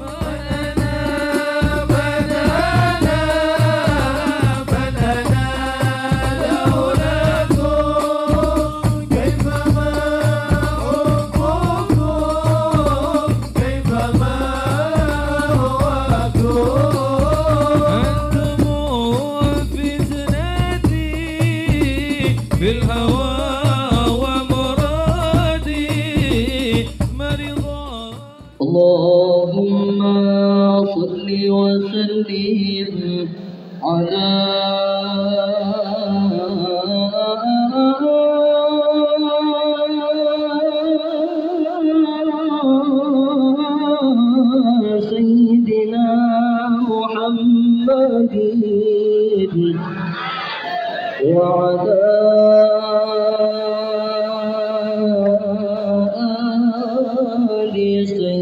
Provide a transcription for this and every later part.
Oh. اللهم صل وسلم على سيدنا محمد وعلى آل سيدنا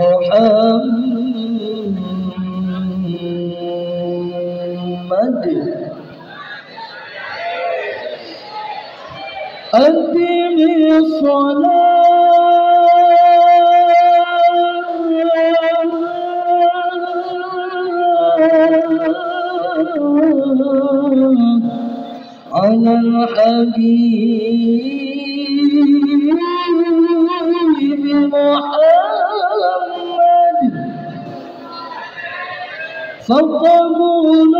محمد أقم الصلاة على الحبيب محمد Faltando o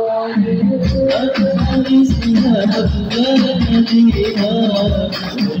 心里冷。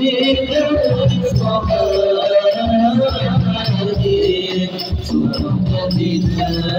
Thank you.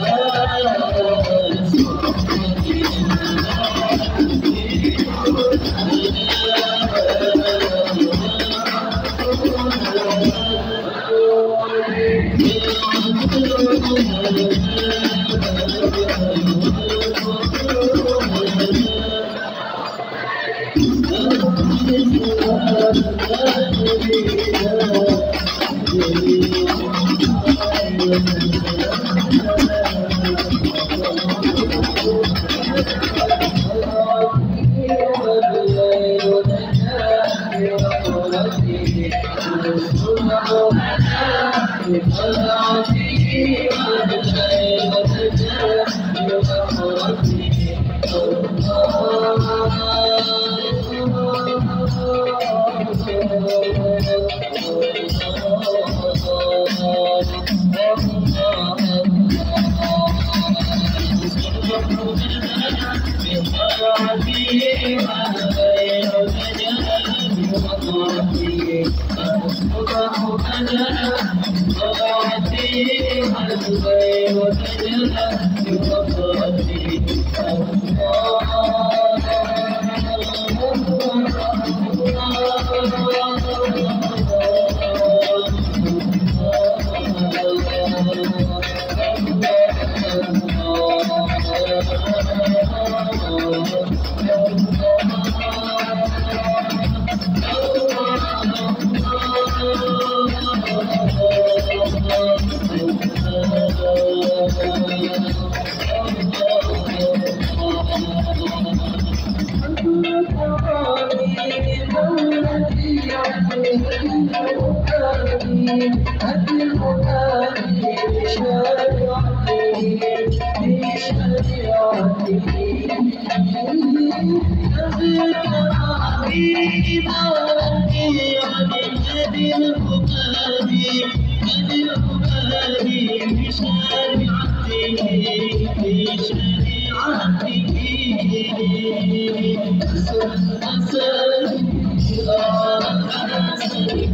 you. Oh,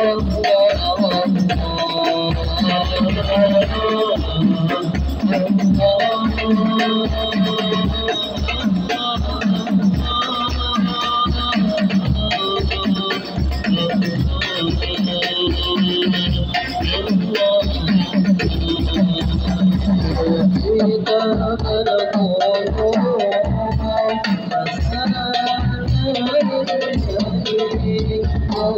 Oh, Oh,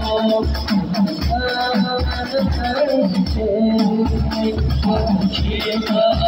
oh, you.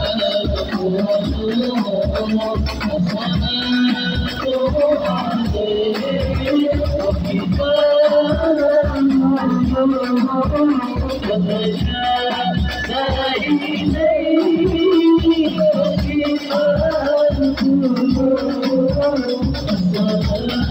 Thank you.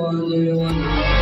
one day one